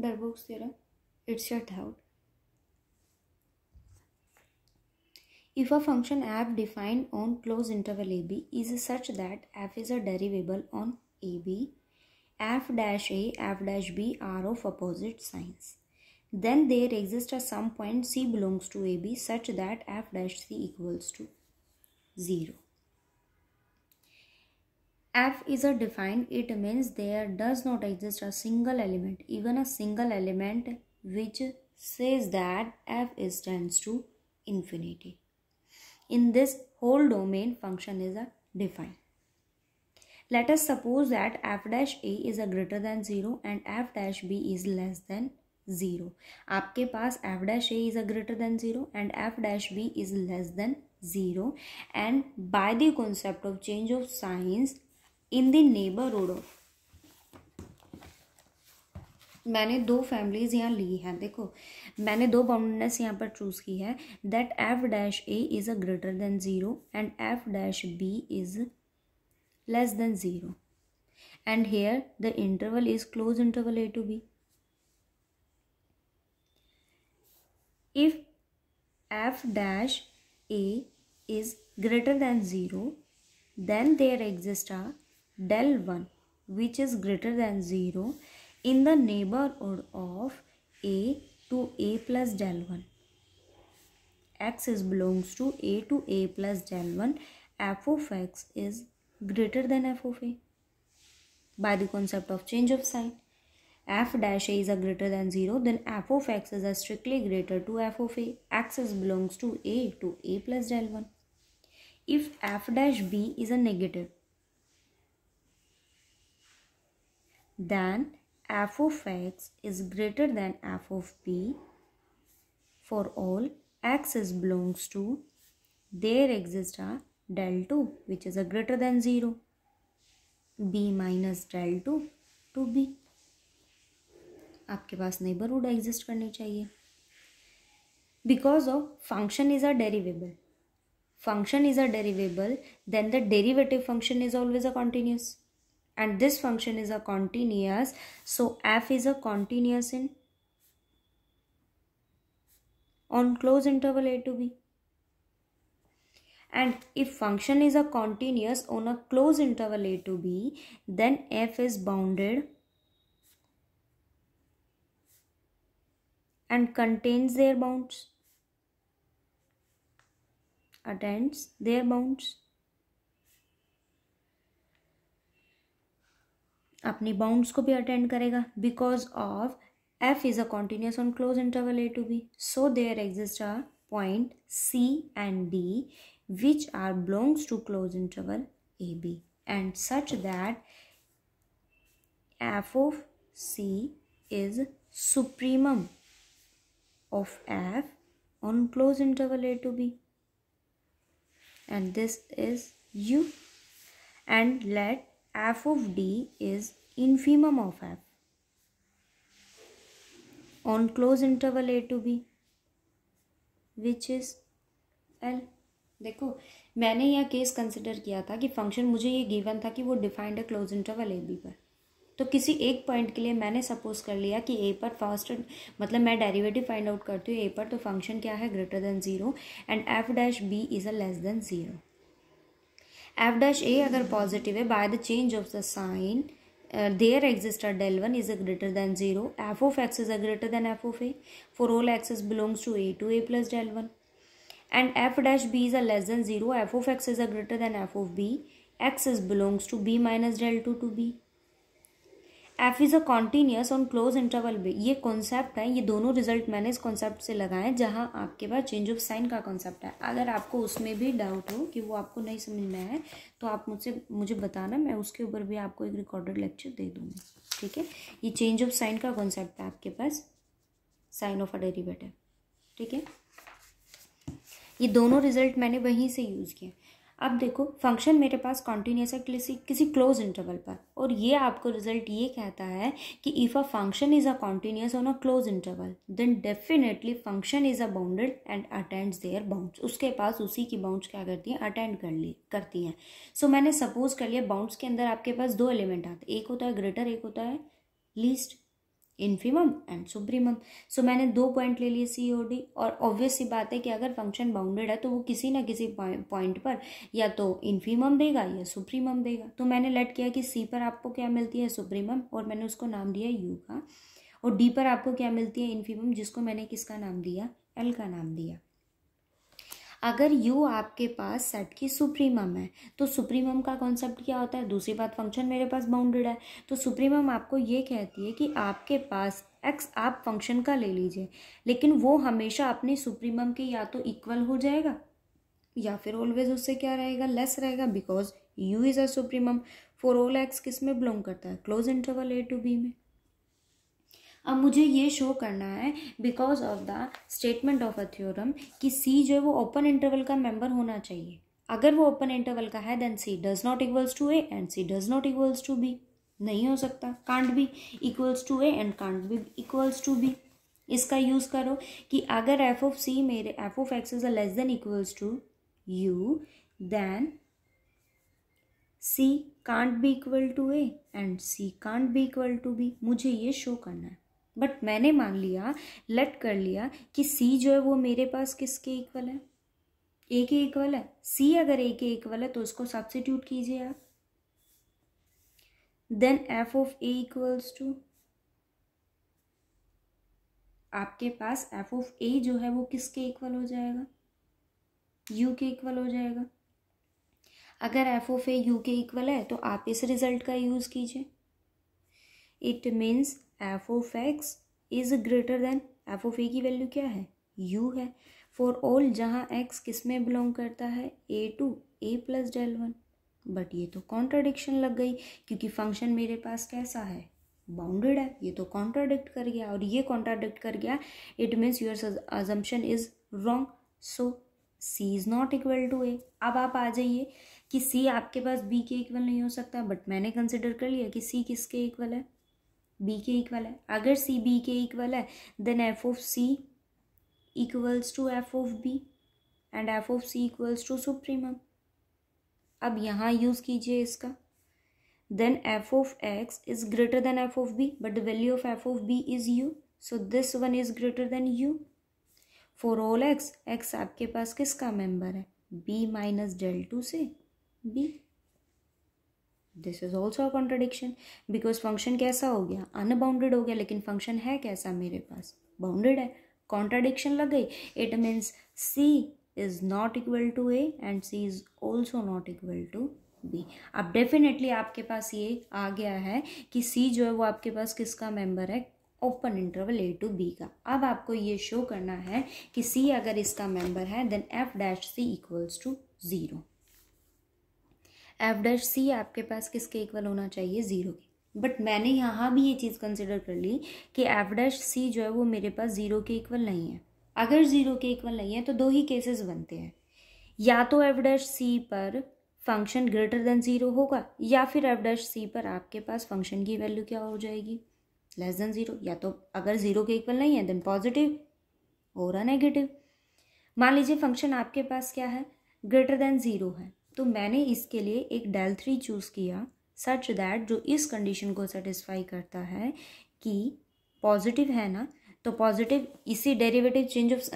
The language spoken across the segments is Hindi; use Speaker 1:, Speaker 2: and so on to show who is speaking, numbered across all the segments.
Speaker 1: Darboux theorem. It's your doubt. If a function f defined on closed interval ab is such that f is a derivable on ab, f dash a, f dash b are of opposite signs. Then there exists a some point c belongs to ab such that f dash c equals to 0 f is a defined it means there does not exist a single element even a single element which says that f is tends to infinity in this whole domain function is a defined let us suppose that f dash a is a greater than 0 and f dash b is less than 0 आपके पास f dash a is a greater than 0 and f dash b is less than 0 and by the concept of change of signs in the neighbourhood. Of मैंने दो फैमिलीज़ यहाँ ली हैं, देखो। मैंने दो बाउंडनेस यहाँ पर चूज़ की है that F dash A is a greater than zero and F dash B is less than zero and here the interval is close interval A to B if F dash A is greater than 0 then there exists a del 1 which is greater than 0 in the neighborhood of a to a plus del 1 x is belongs to a to a plus del 1 f of x is greater than f of a by the concept of change of sign f dash a is a greater than 0 then f of x is a strictly greater to f of a. X is belongs to a to a plus del 1 if f dash b is a negative then f of x is greater than f of b for all x is belongs to there exists a del 2 which is a greater than 0 b minus del 2 to b आपके पास नेबरहुड एग्जिस्ट करनी चाहिए because of function is a derivable function is a derivable then the derivative function is always a continuous and this function is a continuous. So f is a continuous in on closed interval a to b. And if function is a continuous on a closed interval a to b then f is bounded and contains their bounds. Attends their bounds अपनी बाउंड्स को भी अटेंड करेगा because of F is a continuous on close interval A to B so there exist a point C and D which are belongs to close interval A B and such that F of C is supreme of F on close interval A to B and this is U and let f of d is infimum of f. On close interval a to b, which is l? देखो, मैंने यह केस कंसिडर किया था कि फ़ंक्शन मुझे ये गिवन था कि वो डिफाइंड है क्लोज इंटरवल ए बी पर। तो किसी एक पॉइंट के लिए मैंने सपोज़ कर लिया कि ए पर फ़र्स्ट मतलब मैं डेरिवेटिव फाइंड आउट करती हूँ ए पर तो फ़ंक्शन क्या है? Greater than zero and F dash B is a less than zero f dash a agar positive hai by the change of the sign uh, there exists a del 1 is a greater than 0 f of x is a greater than f of a. For all x's belongs to a to a plus del 1 and f dash b is a less than 0 f of x is a greater than f of b. X is belongs to b minus del 2 to b. F is a continuous on close interval B ये कॉन्सेप्ट है, ये दोनों रिज़ल्ट मैंने इस कॉन्सेप्ट से लगाए जहाँ आपके पास चेंज ऑफ़ साइन का कॉन्सेप्ट है। अगर आपको उसमें भी डाउट हो कि वो आपको नहीं समझ में आए तो आप मुझसे, मुझे बताना, मैं उसके ऊपर भी आपको एक रिकॉर्डेड लेक्चर दे दूँगी। ठीक है? ये चेंज ऑफ़ साइन का कॉन्सेप्ट है आपके पास। साइन ऑफ़ अ डेरिवेटिव ठीक है? ये दोनों रिज़ल्ट मैंने वहीं से यूज़ किए। अब देखो फ़ंक्शन मेरे पास कॉन्टीन्यूस है किसी किसी क्लोज इंटरवल पर। और ये आपको रिज़ल्ट ये कहता है कि if a function is a continuous on a close interval then definitely function is a bounded and attends their bounds उसके पास उसी की बाउंड्स क्या करती हैं? अटेंड कर ली करती हैं। सो so, मैंने सपोज़ कर लिया बाउंड्स के अंदर आपके पास दो एलिमेंट आते एक होता है ग्रेटर एक होता है least infimum and supremum so मैंने दो पॉइंट ले लिए सी ओ डी और ऑब्वियस सी बात है कि अगर फ़ंक्शन बाउंडेड है तो वो किसी ना किसी पॉइंट पर या तो इन्फीमम देगा या सुप्रीमम देगा। तो मैंने लेट किया कि सी पर आपको क्या मिलती है? सुप्रीमम और मैंने उसको नाम दिया यू का। और डी पर आपको क्या मिलती है? इन्फीमम जिसको मैंने किसका नाम दिया? एल का नाम दिया। अगर यू आपके पास सेट की सुप्रीमम है तो सुप्रीमम का कॉन्सेप्ट क्या होता है? दूसरी बात फ़ंक्शन मेरे पास बाउंडेड है। तो सुप्रीमम आपको ये कहती है कि आपके पास एक्स आप फ़ंक्शन का ले लीजिए, लेकिन वो हमेशा अपने सुप्रीमम के या तो इक्वल हो जाएगा, या फिर ऑलवेज उससे क्या रहेगा? लेस रहेगा because U is a supremum for all X किसमें बिलोंग करता है? Close interval A to B में। अब मुझे ये शो करना है because of the statement of a theorem कि सी जो है वो ओपन इंटरवल का मेंबर होना चाहिए। अगर वो ओपन इंटरवल का है then C does not equals to A and C does not equals to B नहीं हो सकता। Can't be equals to A and can't be equals to B इसका यूज़ करो कि अगर एफ़ ऑफ़ सी मेरे F of X is less than equals to U then C can't be equal to A and C can't be equal to B मुझे ये शो करना है। बट मैंने मान लिया लेट कर लिया कि सी जो है वो मेरे पास किसके इक्वल है? ए के इक्वल है। सी अगर ए के इक्वल है तो उसको सब्सिट्यूट कीजिए आप। Then F of A equals to आपके पास एफ़ ऑफ़ ए जो है वो किसके इक्वल हो जाएगा? यू के इक्वल हो जाएगा। अगर एफ़ ऑफ़ ए यू के इक्वल है तो आप इस रिज़ल्ट का यूज़ कीजिए। It means f of x is greater than f of a की वैल्यू क्या है? यू है। फॉर ऑल जहाँ एक्स किसमें बिलोंग करता है? A to a plus del one but ये तो कॉन्ट्राडिक्शन लग गई, क्योंकि फ़ंक्शन मेरे पास कैसा है? बाउंडेड है। ये तो कॉन्ट्राडिक्ट कर गया, और ये कॉन्ट्राडिक्ट कर गया it means your assumption is wrong so c is not equal to a अब आप आ जाइए कि सी आपके पास बी के इक्वल नहीं हो सकता बट मैंने कंसिडर कर लिया कि सी किसके इक्वल है। बी के इक्वल है। अगर सी बी के इक्वल है then f of c equals to f of b and f of c equals to supremum अब यहाँ यूज़ कीजिए इसका। Then f of x is greater than f of b but the value of f of b is u so this one is greater than u for all x x आपके पास किसका मेंबर है? बी माइनस डेल टू से b this is also a contradiction because function कैसा हो गया? अनबाउंडेड हो गया, लेकिन फ़ंक्शन है कैसा मेरे पास? बाउंडेड है। कॉन्ट्राडिक्शन लग गई। It means c is not equal to a and c is also not equal to b अब डेफिनेटली आपके पास ये आ गया है कि सी जो है वो आपके पास किसका मेंबर है? Open interval a to b का। अब आपको ये शो करना है कि सी अगर इसका मेंबर है then f dash c equals to zero f dash c आपके पास किसके इक्वल होना चाहिए? ज़ीरो के। बट मैंने यहाँ भी ये चीज़ कंसिडर कर ली कि एफ़ डैश सी जो है वो मेरे पास ज़ीरो के इक्वल नहीं है। अगर ज़ीरो के इक्वल नहीं है तो दो ही केसेस बनते हैं। या तो एफ़ डैश सी पर फ़ंक्शन ग्रेटर देन ज़ीरो होगा, या फिर एफ़ डैश सी पर आपके पास फ़ंक्शन की वैल्यू क्या हो जाएगी? लेस देन ज़ीरो या तो अगर ज़ीरो के इक्वल नहीं है देन पॉजिटिव और नेगेटिव मान लीजिए फ़ंक्शन आपके पास क्या है? ग्रेटर देन ज़ीरो है। तो मैंने इसके लिए एक डेल थ्री चूज़ किया सच दैट जो इस कंडीशन को सेटिस्फाई करता है कि पॉजिटिव है ना तो पॉजिटिव इसी derivative change of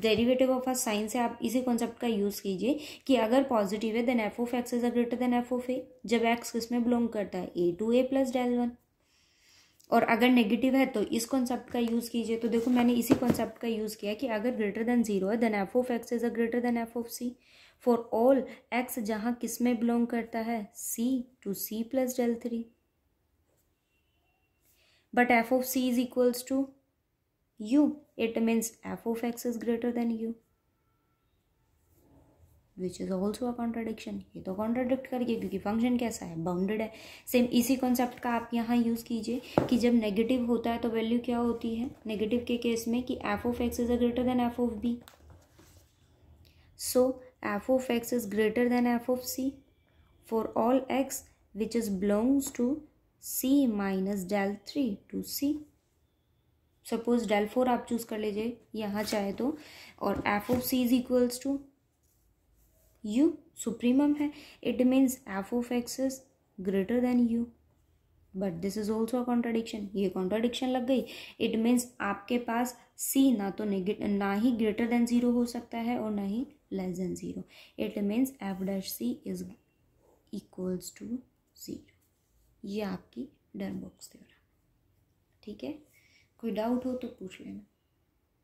Speaker 1: derivative of a sign से आप इसी कॉन्सेप्ट का यूज़ कीजिए कि अगर पॉजिटिव है then f of x is greater than f of a जब एक्स किसमें बिलोंग करता है? A to a plus del one और अगर नेगेटिव है तो इस कॉन्सेप्ट का यूज़ कीजिए। तो देखो, मैंने इसी कॉन्सेप्ट का यूज़ किया कि अगर ग्रेटर देन ज़ीरो है then f of x is a greater than f of c for all x जहाँ किसमें बिलोंग करता है? C to c plus del three but f of c is equals to u it means f of x is greater than u which is also a contradiction ये तो कॉन्ट्राडिक्ट करिए, क्योंकि फ़ंक्शन कैसा है? बाउंडेड है. सेम इसी कॉन्सेप्ट का आप यहाँ यूज़ कीजिए कि जब नेगेटिव होता है तो वैल्यू क्या होती है? नेगेटिव के केस में कि f of x is a greater than f of b so f of x is greater than f of c. For all x, which is belongs to c minus del three to c suppose del four आप चूज़ कर लीजिए, यहाँ चाहे तो और f of c is equals to u supremum है. It means f of x is greater than u but this is also contradiction ये कॉन्ट्राडिक्शन लग गई। इट मीन्स आपके पास सी ना तो ना ही ग्रेटर देन ज़ीरो हो सकता है और ना ही less than zero it means f dash c is equals to zero ये आपकी डर बॉक्स थ्योरम ठीक है? कोई डाउट हो तो पूछ लेना।